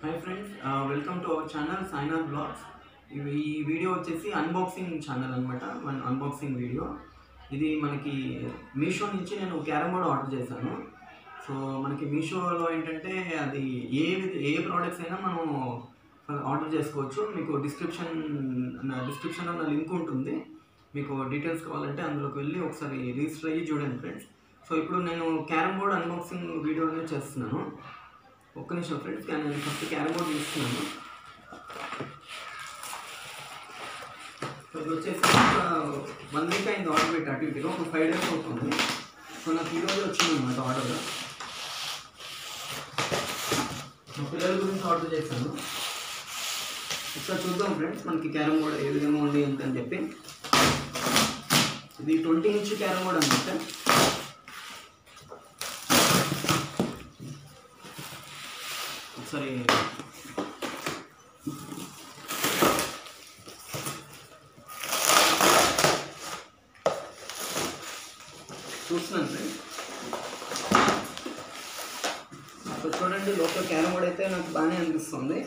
Hi friends welcome to our channel Saina blogs ఇవి ఈ video వచ్చేసి అన్బాక్సింగ్ ఛానల్ అనమాట మన అన్బాక్సింగ్ వీడియో ఇది మనకి మీషో నుంచి నేను క్యారమ్ బోర్డ్ ఆర్డర్ చేశాను. సో మనకి మీషోలో ఏంటంటే అది ఏ ఏ ప్రోడక్ట్స్ అయినా మనం ఆర్డర్ చేసుకోవచ్చు. మీకు డిస్క్రిప్షన్ డిస్క్రిప్షన్లో నా లింక్ ఉంటుంది. మీకు డీటెయిల్స్ కావాలంటే అందులోకి వెళ్ళి ఒకసారి రిజిస్టర్ అయ్యి చూడండి ఫ్రెండ్స్ సో ఇప్పుడు నేను క్యారమ్ బోర్డ్ అన్బాక్సింగ్ వీడియో అనేది చేస్తున్నాను. ఒక్క నిమిషం ఫ్రెండ్స్ కానీ నేను ఫస్ట్ క్యారమ్ బోర్డ్ తీసుకున్నాను. ఇప్పుడు వచ్చేసి వన్ వీక్ అయింది ఆర్డర్ పెట్టి అటు ఇటుగా ఒక ఫైవ్ డేస్ అవుతుంది. సో నాకు ఈరోజు వచ్చింది అనమాట ఆర్డర్ మా పిల్లల గురించి ఆర్డర్ చేశాను. ఒకసారి చూద్దాం ఫ్రెండ్స్ మనకి క్యారమ్ బోర్డ్ ఏ విధంగా ఉంది ఎంత అని చెప్పి. ఇది ట్వంటీ ఇంచ్ క్యారమ్ బోర్డ్ అనమాట ఒకసారి చూస్తున్నాను ఫ్రెండ్స్ సో చూడండి లోపల క్యారమ్ బోర్డ్ అయితే నాకు బాగానే అనిపిస్తుంది.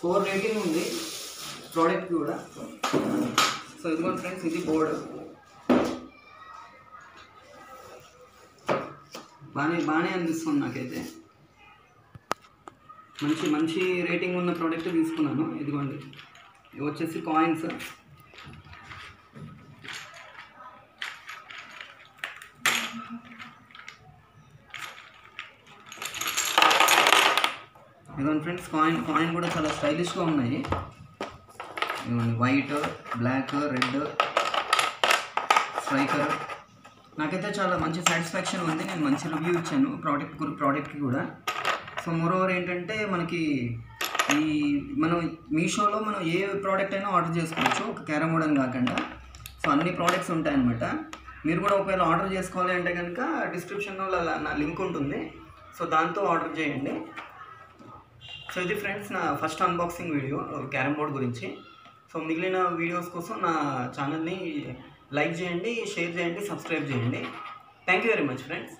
ఫోర్ రేటింగ్ ఉంది. ప్రోడక్ట్ కూడా. సో ఇదిగోండి ఫ్రెండ్స్ ఇది బోర్డు బాగానే బాగానే అనిపిస్తుంది నాకైతే. మంచి మంచి రేటింగ్ ఉన్న ప్రోడక్ట్ తీసుకున్నాను. ఇదిగోండి. ఇవి వచ్చేసి కాయిన్స్. ఇదిగోండి ఫ్రెండ్స్ కాయిన్ కాయిన్ కూడా చాలా స్టైలిష్గా ఉన్నాయి. ఇదిగోండి వైట్ బ్లాక్ రెడ్ స్ట్రైకర్. నాకైతే చాలా మంచి సాటిస్ఫాక్షన్ ఉంది. నేను మంచి రివ్యూ ఇచ్చాను ప్రోడక్ట్ ప్రోడక్ట్కి కూడా. సో మోరోవర్ ఏంటంటే మనకి ఈ మనం మీషోలో మనం ఏ ప్రోడక్ట్ అయినా ఆర్డర్ చేసుకోవచ్చు. ఒక క్యారమ్ బోర్డ్ అని కాకుండా. సో అన్ని ప్రోడక్ట్స్ ఉంటాయన్నమాట. మీరు కూడా ఒకవేళ ఆర్డర్ చేసుకోవాలి అంటే కనుక డిస్క్రిప్షన్లో నా లింక్ ఉంటుంది. సో దాంతో ఆర్డర్ చేయండి. సో ఇది ఫ్రెండ్స్ నా first unboxing video carrom board గురించి. సో మిగిలిన వీడియోస్ కోసం నా ఛానల్ని లైక్ చేయండి షేర్ చేయండి సబ్స్క్రైబ్ చేయండి. Thank you very much friends